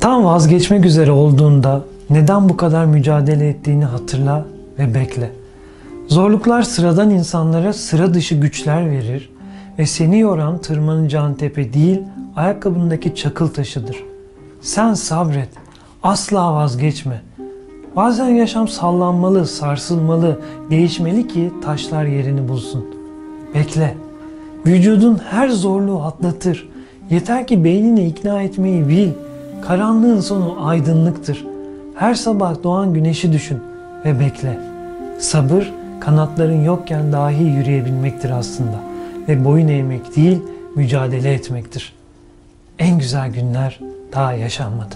Tam vazgeçmek üzere olduğunda neden bu kadar mücadele ettiğini hatırla ve bekle. Zorluklar sıradan insanlara sıra dışı güçler verir ve seni yoran tırmanacağın tepe değil ayakkabındaki çakıl taşıdır. Sen sabret, asla vazgeçme. Bazen yaşam sallanmalı, sarsılmalı, değişmeli ki taşlar yerini bulsun. Bekle. Vücudun her zorluğu atlatır. Yeter ki beynini ikna etmeyi bil. Karanlığın sonu aydınlıktır. Her sabah doğan güneşi düşün ve bekle. Sabır kanatların yokken dahi yürüyebilmektir aslında. Ve boyun eğmek değil, mücadele etmektir. En güzel günler daha yaşanmadı.